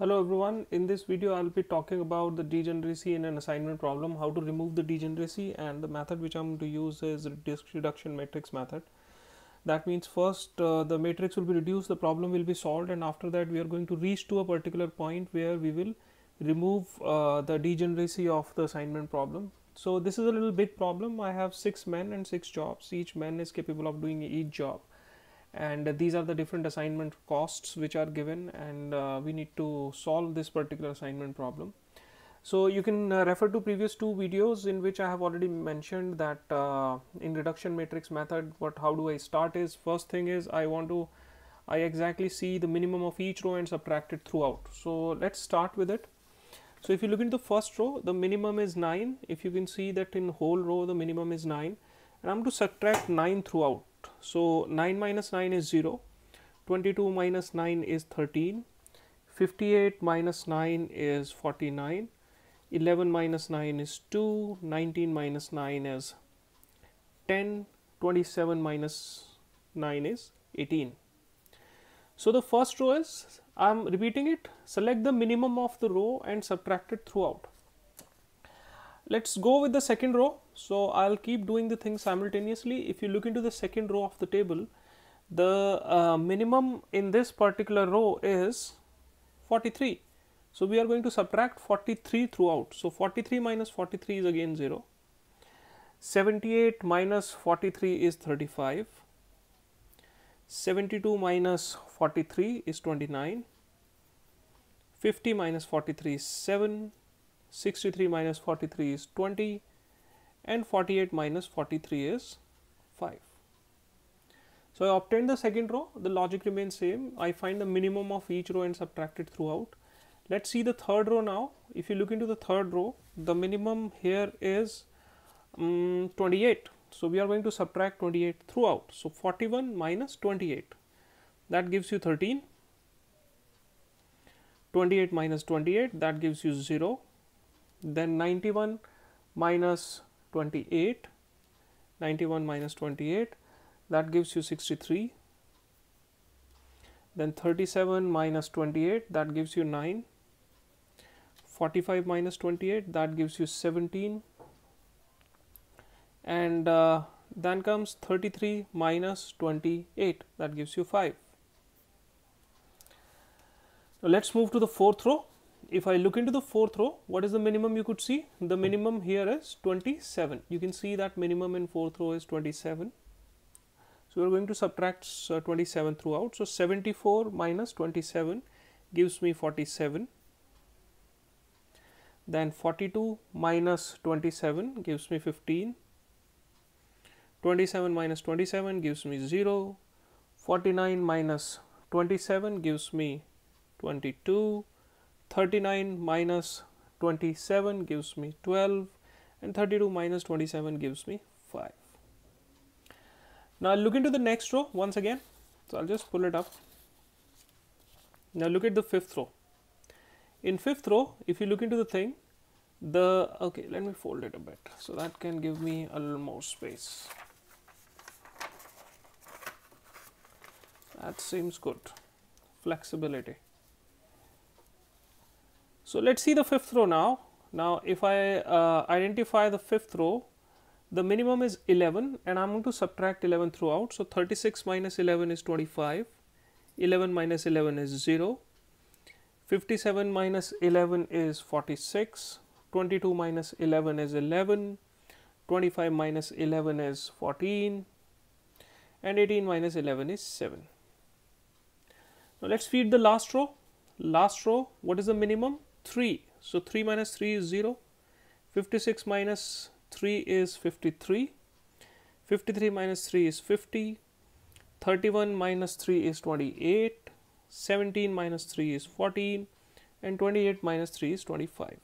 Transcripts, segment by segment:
Hello everyone, in this video I'll be talking about the degeneracy in an assignment problem, how to remove the degeneracy and the method which I'm going to use is disk reduction matrix method. That means first uh, the matrix will be reduced, the problem will be solved and after that we are going to reach to a particular point where we will remove uh, the degeneracy of the assignment problem. So this is a little big problem, I have 6 men and 6 jobs, each man is capable of doing each job and these are the different assignment costs which are given and uh, we need to solve this particular assignment problem. So you can uh, refer to previous two videos in which I have already mentioned that uh, in reduction matrix method what how do I start is first thing is I want to I exactly see the minimum of each row and subtract it throughout. So let's start with it. So if you look into the first row the minimum is 9 if you can see that in whole row the minimum is 9 and I'm to subtract 9 throughout so 9 minus 9 is 0, 22 minus 9 is 13, 58 minus 9 is 49, 11 minus 9 is 2, 19 minus 9 is 10, 27 minus 9 is 18. So the first row is, I am repeating it, select the minimum of the row and subtract it throughout. Let's go with the second row. So I'll keep doing the thing simultaneously. If you look into the second row of the table, the uh, minimum in this particular row is 43. So we are going to subtract 43 throughout. So 43 minus 43 is again 0. 78 minus 43 is 35. 72 minus 43 is 29. 50 minus 43 is 7. 63 minus 43 is 20 and 48 minus 43 is 5. So, I obtained the second row, the logic remains same. I find the minimum of each row and subtract it throughout. Let's see the third row now. If you look into the third row, the minimum here is um, 28. So, we are going to subtract 28 throughout. So, 41 minus 28 that gives you 13. 28 minus 28 that gives you 0 then 91 minus 28 91 minus 28 that gives you 63 then 37 minus 28 that gives you 9 45 minus 28 that gives you 17 and uh, then comes 33 minus 28 that gives you 5 now let's move to the fourth row if I look into the fourth row, what is the minimum you could see? The minimum here is 27. You can see that minimum in fourth row is 27. So, we are going to subtract uh, 27 throughout. So, 74 minus 27 gives me 47. Then 42 minus 27 gives me 15. 27 minus 27 gives me 0. 49 minus 27 gives me 22 39 minus 27 gives me 12 and 32 minus 27 gives me 5. Now look into the next row once again. So I'll just pull it up. Now look at the fifth row. In fifth row, if you look into the thing, the okay, let me fold it a bit so that can give me a little more space. That seems good. Flexibility. So, let us see the fifth row now. Now, if I uh, identify the fifth row, the minimum is 11 and I am going to subtract 11 throughout. So, 36 minus 11 is 25, 11 minus 11 is 0, 57 minus 11 is 46, 22 minus 11 is 11, 25 minus 11 is 14 and 18 minus 11 is 7. Now, let us feed the last row. Last row, what is the minimum? 3. So, 3 minus 3 is 0, 56 minus 3 is 53, 53 minus 3 is 50, 31 minus 3 is 28, 17 minus 3 is 14 and 28 minus 3 is 25.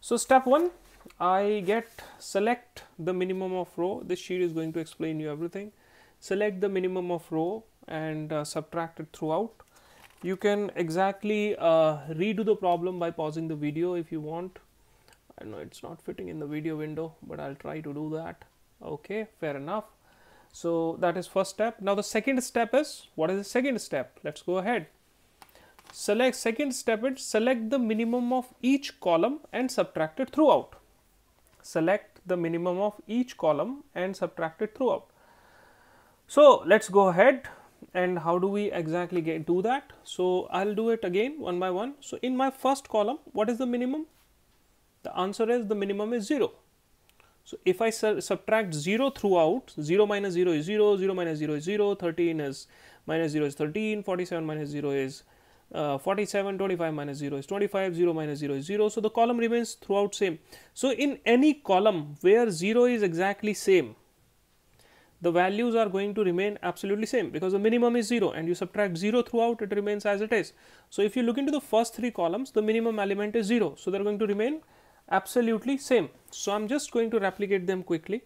So, step 1 I get select the minimum of row. This sheet is going to explain you everything. Select the minimum of row and uh, subtract it throughout you can exactly uh, redo the problem by pausing the video if you want. I know it's not fitting in the video window but I'll try to do that. Okay fair enough. So that is first step. Now the second step is what is the second step? Let's go ahead. Select second step is select the minimum of each column and subtract it throughout. Select the minimum of each column and subtract it throughout. So let's go ahead and how do we exactly get do that? So i'll do it again one by one. So in my first column what is the minimum? The answer is the minimum is 0 so if i subtract 0 throughout 0 minus 0 is 0 0 minus 0 is 0 13 is minus 0 is 13 47 minus 0 is uh, 47 25 minus 0 is 25 0 minus 0 is 0 so the column remains throughout same. So in any column where 0 is exactly same the values are going to remain absolutely same because the minimum is 0 and you subtract 0 throughout it remains as it is. So if you look into the first three columns the minimum element is 0 so they're going to remain absolutely same. So i'm just going to replicate them quickly.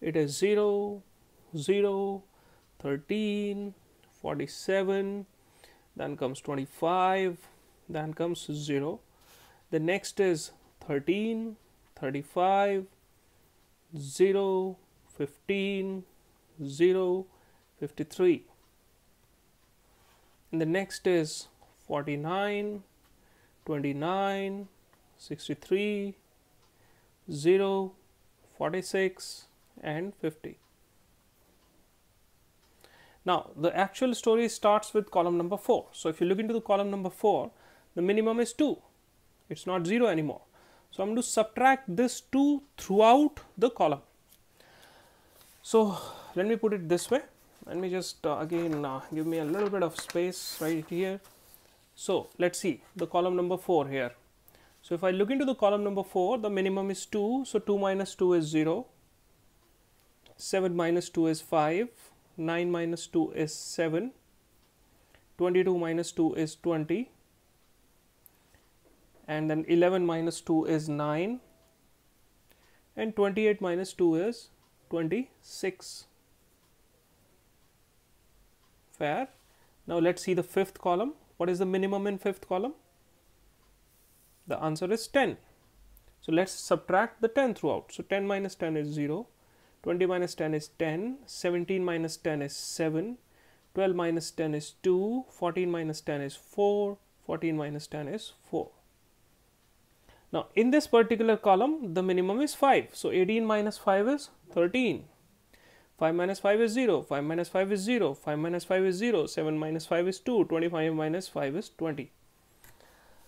It is 0 0 13 47 then comes 25 then comes 0 the next is 13 35 0 15 0 53 and the next is 49 29 63 0 46 and 50 now, the actual story starts with column number 4. So, if you look into the column number 4, the minimum is 2, it is not 0 anymore. So, I am going to subtract this 2 throughout the column. So, let me put it this way, let me just uh, again uh, give me a little bit of space right here. So, let us see the column number 4 here. So, if I look into the column number 4, the minimum is 2, so 2 minus 2 is 0, 7 minus 2 is 5, 9 minus 2 is 7, 22 minus 2 is 20 and then 11 minus 2 is 9 and 28 minus 2 is 26. Fair. Now let's see the fifth column. What is the minimum in fifth column? The answer is 10. So let's subtract the 10 throughout. So 10 minus 10 is 0. 20 minus 10 is 10, 17 minus 10 is 7, 12 minus 10 is 2, 14 minus 10 is 4, 14 minus 10 is 4. Now, in this particular column, the minimum is 5. So, 18 minus 5 is 13. 5 minus 5 is 0, 5 minus 5 is 0, 5 minus 5 is 0, 7 minus 5 is 2, 25 minus 5 is 20.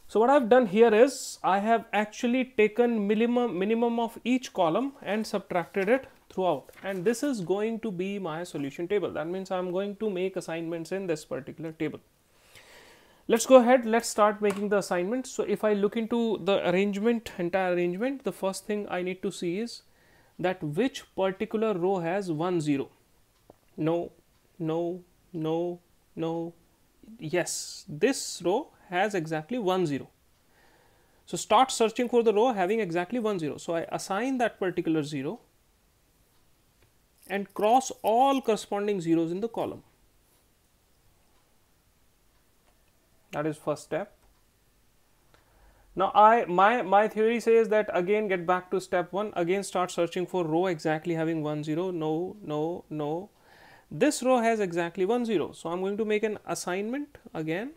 So what I've done here is I have actually taken minimum minimum of each column and subtracted it throughout and this is going to be my solution table that means I'm going to make assignments in this particular table. Let's go ahead let's start making the assignments. So if I look into the arrangement entire arrangement the first thing I need to see is that which particular row has 1 0 no no no no yes this row has exactly 1 0 so start searching for the row having exactly 1 0 so I assign that particular 0 and cross all corresponding zeros in the column. That is first step. Now I my my theory says that again get back to step 1 again start searching for row exactly having 1 0 no no no. This row has exactly 1 0 so I'm going to make an assignment again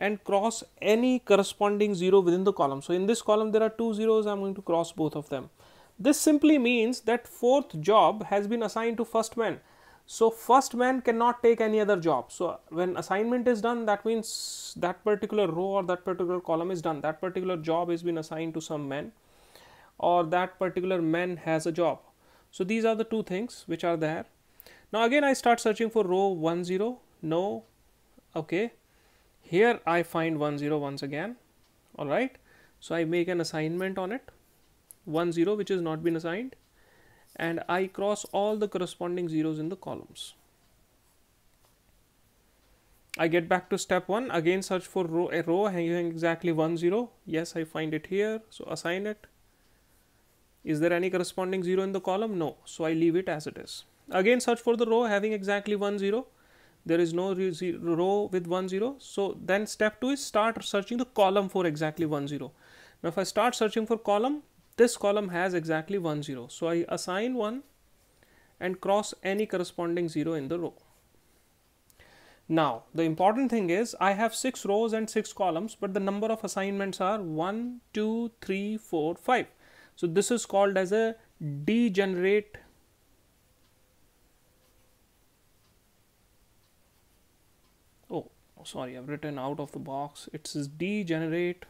and cross any corresponding 0 within the column. So in this column there are two zeros. I'm going to cross both of them. This simply means that fourth job has been assigned to first man. So, first man cannot take any other job. So, when assignment is done that means that particular row or that particular column is done. That particular job has been assigned to some man or that particular man has a job. So, these are the two things which are there. Now, again I start searching for row 1 0, no, okay. Here I find 1 0 once again, alright. So, I make an assignment on it 1 0 which has not been assigned and I cross all the corresponding zeros in the columns. I get back to step 1 again search for row, a row having exactly 1 0 yes I find it here so assign it. Is there any corresponding 0 in the column? No so I leave it as it is. Again search for the row having exactly 1 0 there is no row with 1 0 so then step 2 is start searching the column for exactly 1 0 now if I start searching for column this column has exactly one zero. So I assign one and cross any corresponding zero in the row. Now, the important thing is I have 6 rows and 6 columns, but the number of assignments are 1, 2, 3, 4, 5. So, this is called as a degenerate oh sorry I've written out of the box it says degenerate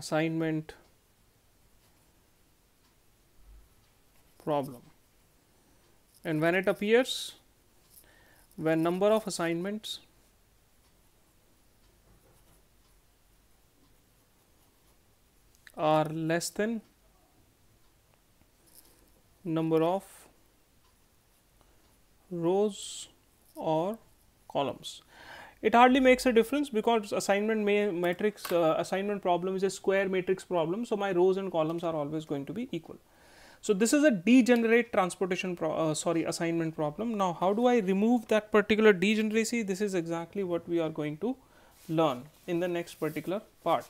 assignment problem. And when it appears when number of assignments are less than number of rows or columns it hardly makes a difference because assignment matrix uh, assignment problem is a square matrix problem so my rows and columns are always going to be equal. So this is a degenerate transportation uh, sorry assignment problem. Now how do i remove that particular degeneracy? This is exactly what we are going to learn in the next particular part.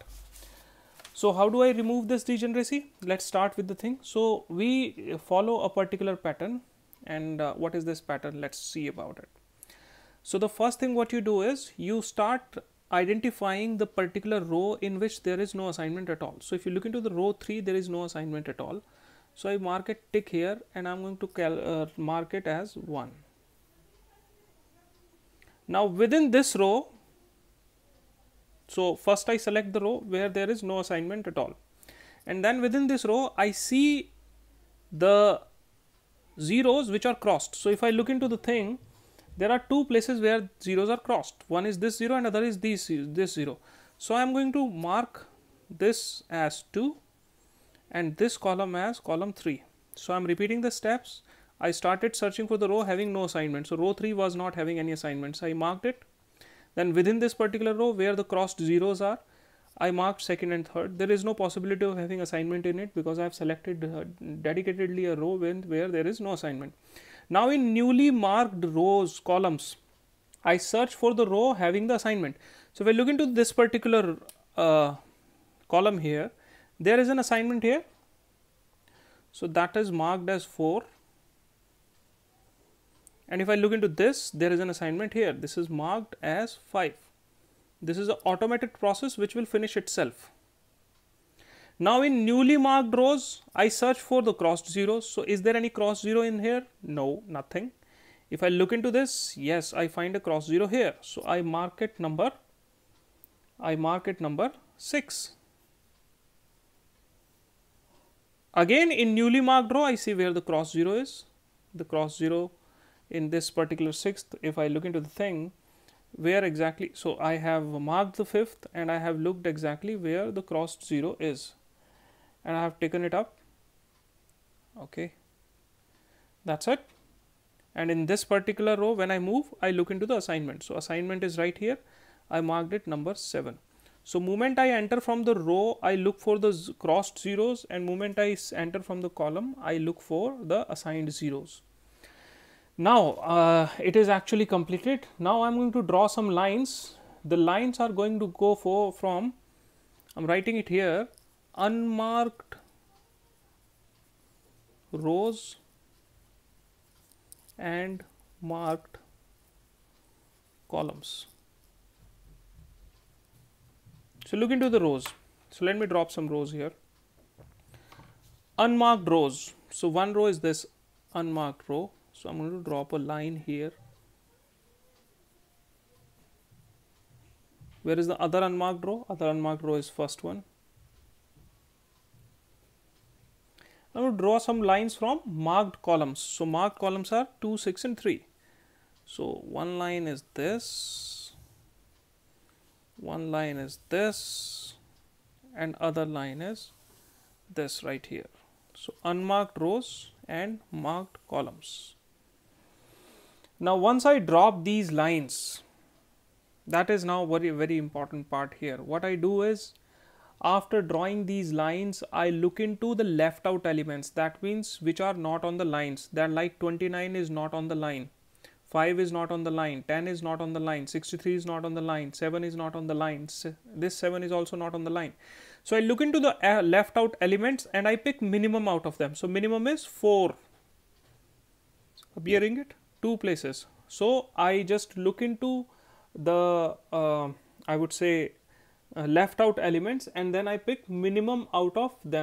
So how do i remove this degeneracy? Let's start with the thing. So we follow a particular pattern and uh, what is this pattern? Let's see about it so, the first thing what you do is you start identifying the particular row in which there is no assignment at all. So, if you look into the row 3 there is no assignment at all. So, I mark it tick here and I am going to uh, mark it as 1. Now, within this row, so first I select the row where there is no assignment at all and then within this row I see the zeros which are crossed. So, if I look into the thing there are two places where zeros are crossed. One is this 0 and other is this, this 0 so i am going to mark this as 2 and this column as column 3 so i'm repeating the steps. I started searching for the row having no assignment. So row 3 was not having any assignments i marked it. Then within this particular row where the crossed zeros are I marked second and third. There is no possibility of having assignment in it because I have selected uh, dedicatedly a row when, where there is no assignment. Now in newly marked rows columns, I search for the row having the assignment. So if I look into this particular uh, column here, there is an assignment here. So that is marked as 4 and if I look into this there is an assignment here this is marked as 5 this is an automated process which will finish itself now in newly marked rows, I search for the crossed zeros. So is there any cross zero in here? No, nothing. If I look into this, yes, I find a cross zero here. So I mark it number, I mark it number 6. Again in newly marked row, I see where the cross zero is. The cross zero in this particular sixth, if I look into the thing, where exactly, so I have marked the fifth and I have looked exactly where the crossed zero is and I have taken it up. Okay. That's it. And in this particular row when I move I look into the assignment. So assignment is right here. I marked it number 7 so moment I enter from the row I look for the crossed zeros. And moment I enter from the column I look for the assigned zeros. Now uh, it is actually completed. Now I'm going to draw some lines. The lines are going to go for from I'm writing it here unmarked rows and marked columns. So, look into the rows. So, let me drop some rows here. Unmarked rows. So, one row is this unmarked row. So, I am going to drop a line here. Where is the other unmarked row? Other unmarked row is first one. Now draw some lines from marked columns. So marked columns are 2, 6 and 3. So one line is this, one line is this and other line is this right here. So unmarked rows and marked columns. Now once I drop these lines, that is now very very important part here. What I do is after drawing these lines I look into the left out elements. That means which are not on the lines. That like 29 is not on the line. 5 is not on the line. 10 is not on the line. 63 is not on the line. 7 is not on the line. This 7 is also not on the line. So I look into the uh, left out elements and I pick minimum out of them. So minimum is 4 appearing it? Two places. So I just look into the uh, I would say Uh, left out elements and then I pick minimum out of them